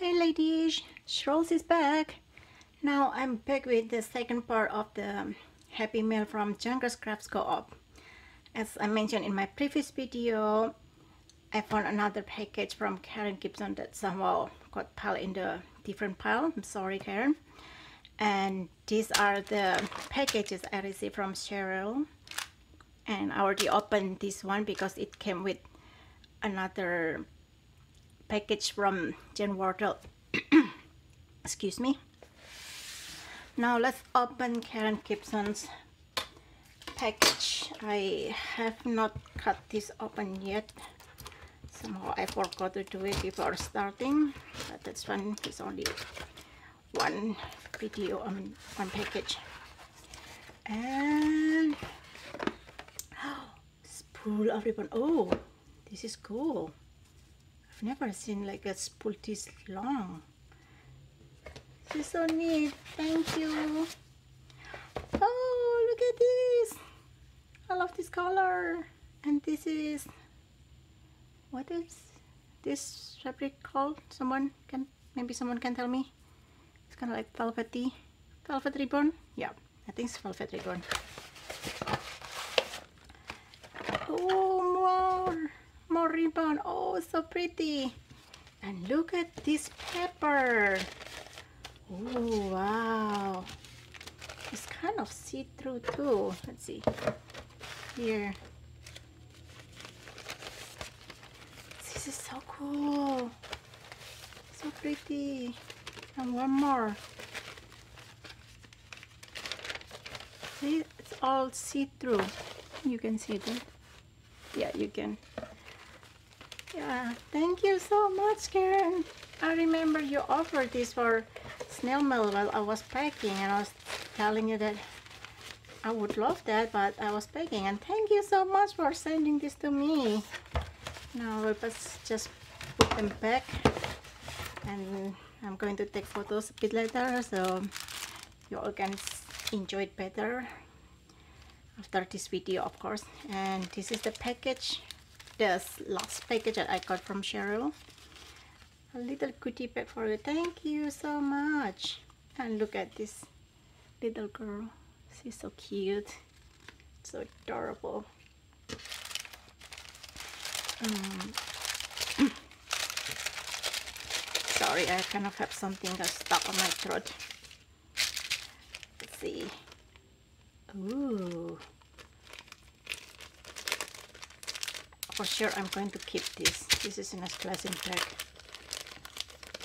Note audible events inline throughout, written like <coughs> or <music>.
Hi ladies, Sherls is back. Now I'm back with the second part of the um, Happy Mail from Junkers Crafts Co-op. As I mentioned in my previous video, I found another package from Karen Gibson that somehow got piled in the different pile. I'm sorry Karen. And these are the packages I received from Cheryl. And I already opened this one because it came with another package from Jen Wardle. <coughs> Excuse me. Now let's open Karen Gibson's package. I have not cut this open yet. Somehow I forgot to do it before starting, but that's fine. It's only one video on one package. And oh, <gasps> spool of ribbon. Oh, this is cool. I've never seen like a spool this long. Is so neat. Thank you. Oh, look at this. I love this color. And this is, what is this fabric called? Someone can, maybe someone can tell me. It's kind of like velvety, velvet ribbon. Yeah, I think it's velvet ribbon. Oh, more more ribbon. Oh so pretty. And look at this pepper. Oh wow. It's kind of see-through too. Let's see. Here. This is so cool. So pretty. And one more. See it's all see-through. You can see that eh? yeah you can yeah, thank you so much, Karen. I remember you offered this for snail mail while I was packing and I was telling you that I would love that, but I was packing. And thank you so much for sending this to me. Now let's just put them back and I'm going to take photos a bit later so you all can enjoy it better after this video of course and this is the package this last package that I got from Cheryl. A little goodie bag for you. Thank you so much. And look at this little girl. She's so cute. So adorable. Um, <clears throat> sorry, I kind of have something stuck on my throat. Let's see. Ooh. For sure I'm going to keep this. This is in a plastic bag.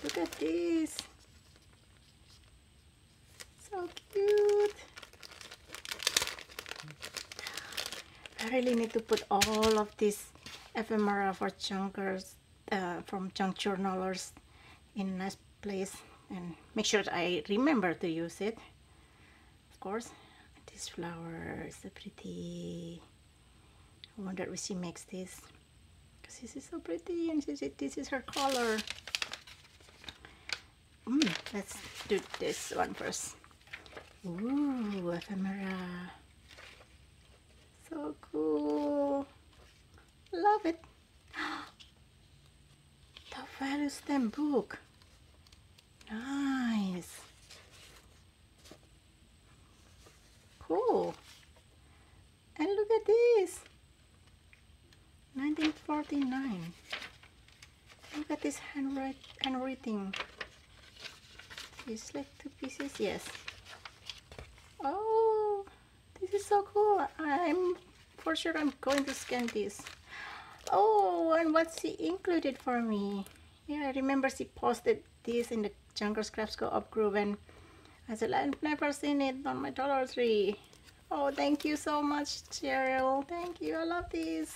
Look at this. So cute. I really need to put all of these ephemera for junkers uh, from junk journalers in a nice place and make sure I remember to use it. Of course, this flower is so pretty. I wonder if she makes this. Because this is so pretty and this is, this is her color. Mm, let's do this one first. Ooh ephemera. So cool. Love it. <gasps> The value stamp book. Nice. Cool. And look at this 1949 look at this handwriting. It's like two pieces yes. Oh this is so cool. I'm for sure i'm going to scan this. Oh and what's she included for me? Yeah i remember she posted this in the junkers crafts co-op group and i said i've never seen it on my dollar tree. Oh thank you so much cheryl. Thank you. I love this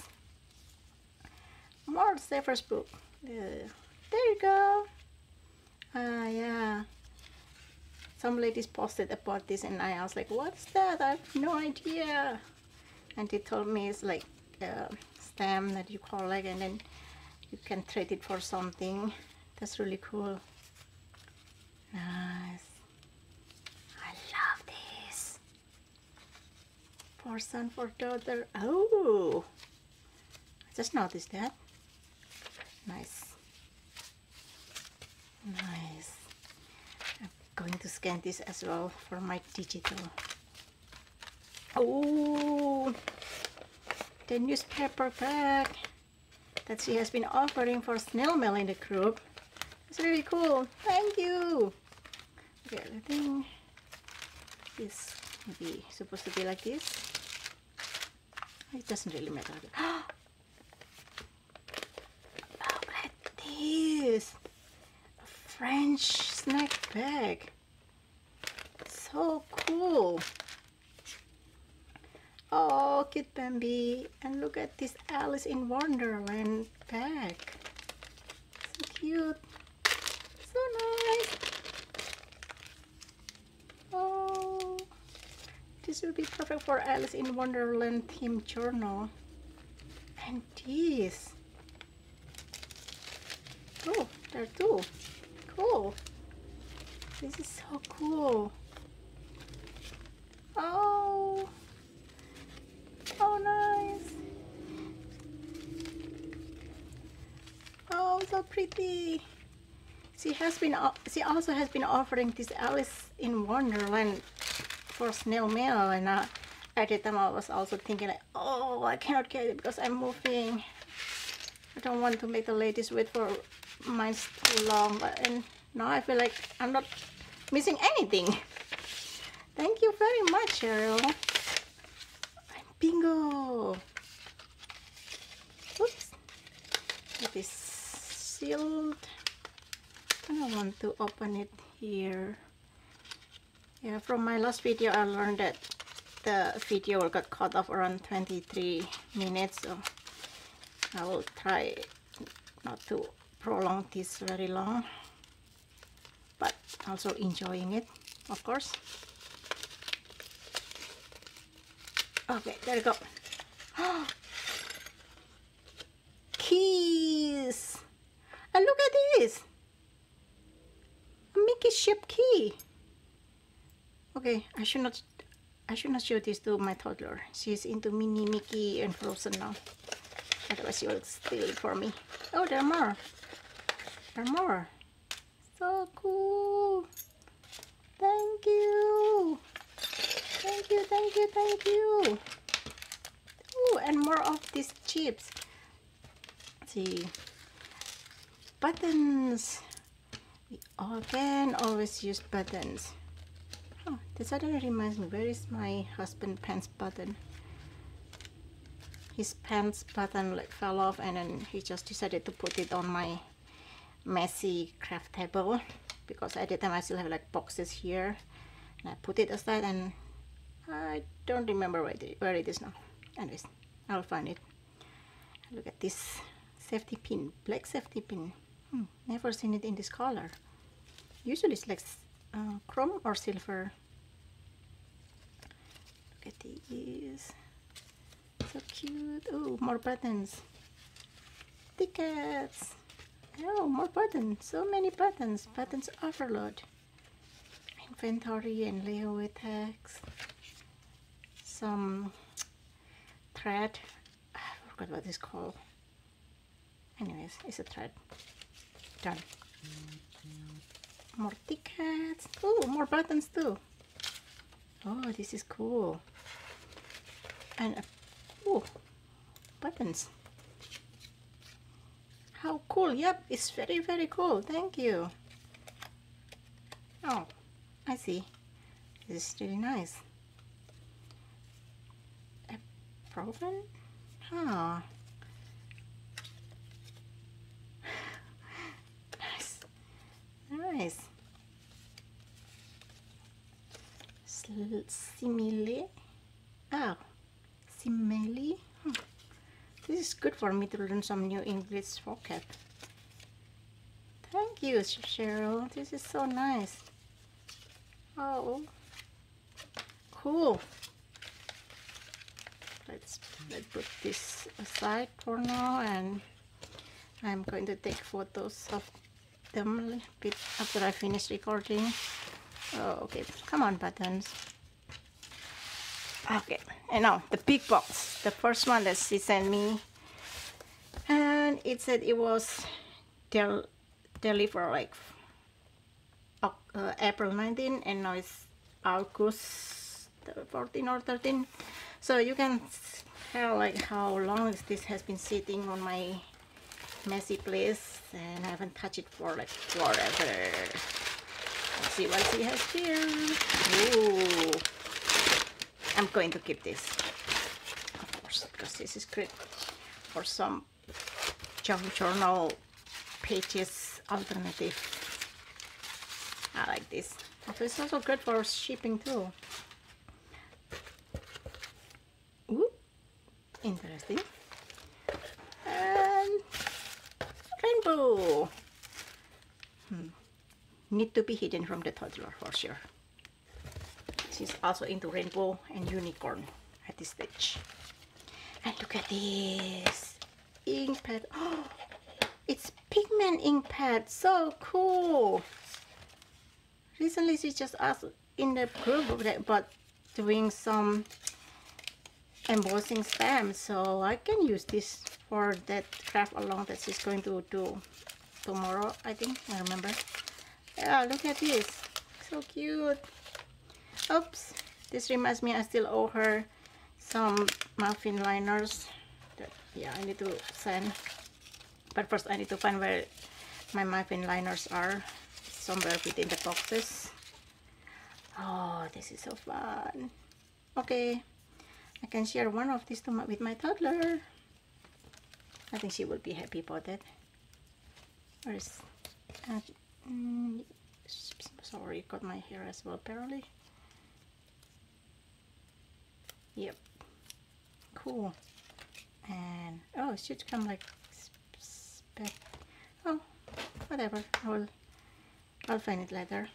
more Zephyr's book. there you go. Ah, uh, yeah. Some ladies posted about this and I was like, what's that? I have no idea. And they told me it's like a stamp that you collect and then you can trade it for something. That's really cool. Nice. I love this. For son, for daughter. Oh, I just noticed that nice Nice. I'm going to scan this as well for my digital. Oh, the newspaper bag that she has been offering for snail mail in the group. It's really cool. Thank you. Okay, I think this maybe supposed to be like this. It doesn't really matter. <gasps> Oh, Look at this. A French snack bag. So cool. Oh, cute Bambi. And look at this Alice in Wonderland bag. So cute. So nice. Oh, this will be perfect for Alice in Wonderland theme journal. And this. Oh, there are two. Cool. This is so cool. Oh. Oh, nice. Oh, so pretty. She has been. She also has been offering this Alice in Wonderland for snail mail, and uh, at the time I was also thinking, like, oh, I cannot get it because I'm moving. I don't want to make the ladies wait for mine too long, but and now I feel like I'm not missing anything. Thank you very much, Cheryl. I'm Bingo! Oops! It is sealed. I don't want to open it here. Yeah, from my last video I learned that the video got cut off around 23 minutes so I will try not to prolong this very long but also enjoying it of course Okay, there we go. <gasps> Keys! And look at this! A Mickey shaped key. Okay, I should not I should not show this to my toddler. She's into Minnie, Mickey, and Frozen now. Otherwise she will steal it for me. Oh, there are more. There are more. So cool. Thank you. Thank you, thank you, thank you. Oh, and more of these chips. Let's see. Buttons. We again always use buttons. Oh, this suddenly reminds me, where is my husband pants button? His pants button like fell off and then he just decided to put it on my messy craft table because at the time I still have like boxes here and I put it aside and I don't remember where it, where it is now. Anyways, I'll find it. Look at this safety pin, black safety pin. Hmm, never seen it in this color. Usually it's like uh, chrome or silver. Look at these. So cute. Oh, more buttons. Tickets. Oh, more buttons. So many buttons. Buttons overload. Inventory and layaway tags some thread ah, I forgot what it's called anyways it's a thread done more tickets oh more buttons too oh this is cool and oh buttons how cool yep it's very very cool thank you oh I see this is really nice Proven? Huh. <laughs> nice. Nice. Simile. Oh. Ah. Simile. This is good for me to learn some new English vocab. Thank you, Cheryl. This is so nice. Oh. Cool let's let's put this aside for now and I'm going to take photos of them a bit after I finish recording oh, okay come on buttons okay and now the big box the first one that she sent me. And it said it was del delivered like uh, April 19 and now it's August 14 or 13 so you can tell like how long this has been sitting on my messy place and I haven't touched it for like forever. Let's see what she has here. Ooh. I'm going to keep this. Of course because this is great for some journal pages alternative. I like this. It's also good for shipping too. Ooh, interesting. And rainbow. Hmm. need to be hidden from the toddler for sure she's also into rainbow and unicorn at this stage. And look at this ink pad. Oh <gasps> it's pigment ink pad so cool. Recently she just asked in the group about doing some embossing stamp so I can use this for that craft along that she's going to do tomorrow I think I remember. Yeah look at this so cute oops. This reminds me I still owe her some muffin liners that yeah I need to send but first I need to find where my muffin liners are. Somewhere within the boxes. Oh this is so fun. Okay. I can share one of these my, with my toddler. I think she will be happy about that where is uh, mm, sorry got my hair as well apparently yep. Cool. And oh it should come like oh whatever. I'll I'll find it later.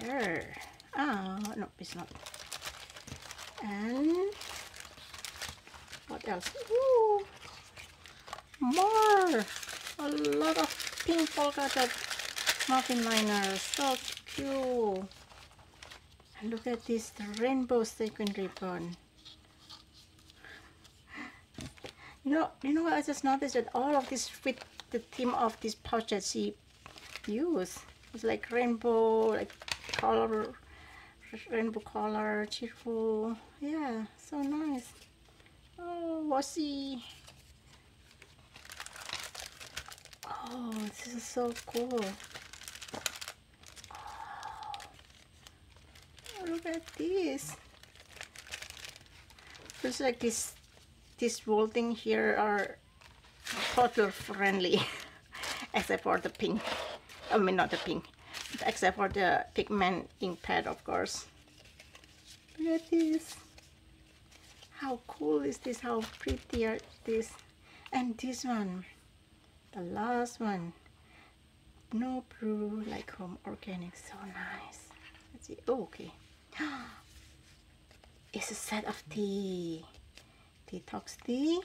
There. Oh no it's not. And what else? Ooh, more. A lot of pink polka dot muffin liners. So cute look at this rainbow sequin ribbon you know you know what I just noticed? That all of this fit the theme of this pouch that she used it's like rainbow like color rainbow color cheerful. Yeah so nice. Oh washi oh this is so cool oh, look at this. Feels like this this whole thing here are toddler friendly <laughs> except for the pink I mean not the pink except for the pigment ink pad of course. Look at this. How cool is this? How pretty are this? And this one the last one. No brew like home organic so nice. Let's see. Oh, okay <gasps> it's a set of tea. Detox tea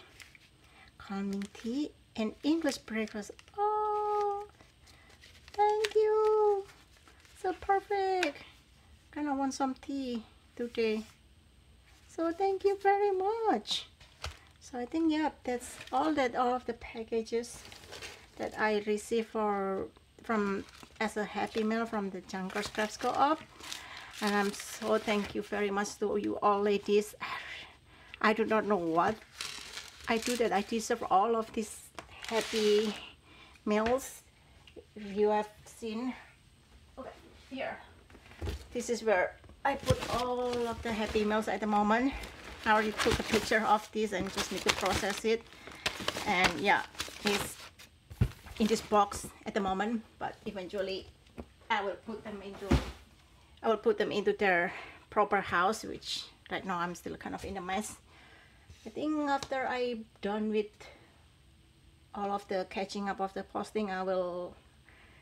calming tea and English breakfast. Oh thank you. So perfect. Kind of want some tea today. So thank you very much. So I think yeah that's all that all of the packages that I received for from as a happy mail from the Junkers Crafts Co-op and I'm so thank you very much to you all ladies. <sighs> I do not know what I do that I deserve all of these happy meals. You have seen. Okay here. This is where I put all of the happy meals at the moment. I already took a picture of this and just need to process it. And yeah it's in this box at the moment but eventually I will put them into I will put them into their proper house which right now I'm still kind of in a mess. I think after I'm done with all of the catching up of the posting I will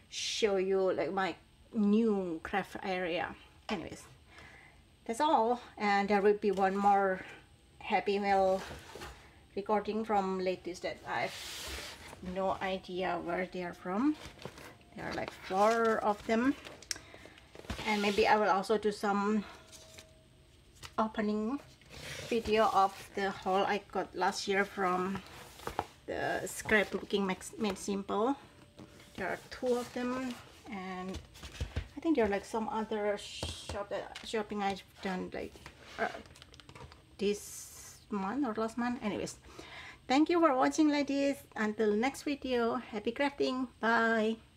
show you like my new craft area. Anyways that's all. And there will be one more happy mail recording from ladies that I've no idea where they are from. There are like four of them and maybe I will also do some opening video of the haul I got last year from the scrapbooking made simple. There are two of them and I think there are like some other shop that shopping I've done like uh, this month or last month. Anyways thank you for watching ladies. Until next video happy crafting. Bye